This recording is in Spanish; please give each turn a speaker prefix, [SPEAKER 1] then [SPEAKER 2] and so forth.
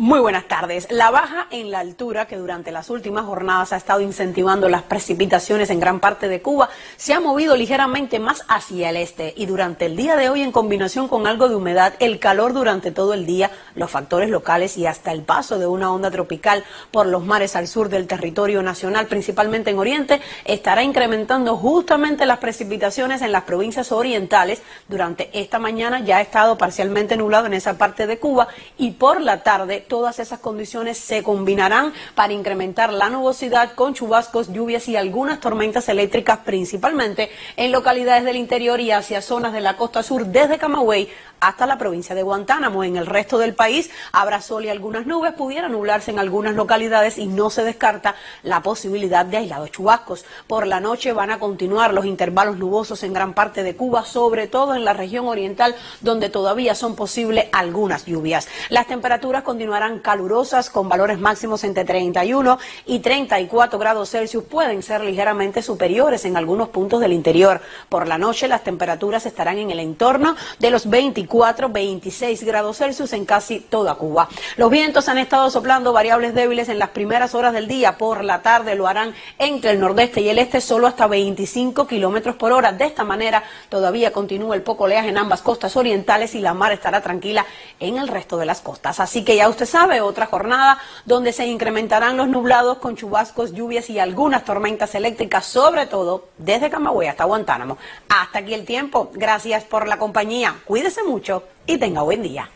[SPEAKER 1] Muy buenas tardes. La baja en la altura que durante las últimas jornadas ha estado incentivando las precipitaciones en gran parte de Cuba se ha movido ligeramente más hacia el este y durante el día de hoy en combinación con algo de humedad, el calor durante todo el día, los factores locales y hasta el paso de una onda tropical por los mares al sur del territorio nacional, principalmente en Oriente, estará incrementando justamente las precipitaciones en las provincias orientales. Durante esta mañana ya ha estado parcialmente nublado en esa parte de Cuba y por la tarde todas esas condiciones se combinarán para incrementar la nubosidad con chubascos, lluvias y algunas tormentas eléctricas, principalmente en localidades del interior y hacia zonas de la costa sur, desde Camagüey hasta la provincia de Guantánamo. En el resto del país habrá sol y algunas nubes, pudiera nublarse en algunas localidades y no se descarta la posibilidad de aislados chubascos. Por la noche van a continuar los intervalos nubosos en gran parte de Cuba, sobre todo en la región oriental, donde todavía son posibles algunas lluvias. Las temperaturas continuarán calurosas con valores máximos entre 31 y 34 grados Celsius. Pueden ser ligeramente superiores en algunos puntos del interior. Por la noche las temperaturas estarán en el entorno de los 24 24, 26 grados Celsius en casi toda Cuba. Los vientos han estado soplando variables débiles en las primeras horas del día. Por la tarde lo harán entre el nordeste y el este solo hasta 25 kilómetros por hora. De esta manera todavía continúa el poco oleaje en ambas costas orientales y la mar estará tranquila en el resto de las costas. Así que ya usted sabe, otra jornada donde se incrementarán los nublados con chubascos, lluvias y algunas tormentas eléctricas, sobre todo desde Camagüey hasta Guantánamo. Hasta aquí el tiempo. Gracias por la compañía. Cuídese mucho y tenga buen día.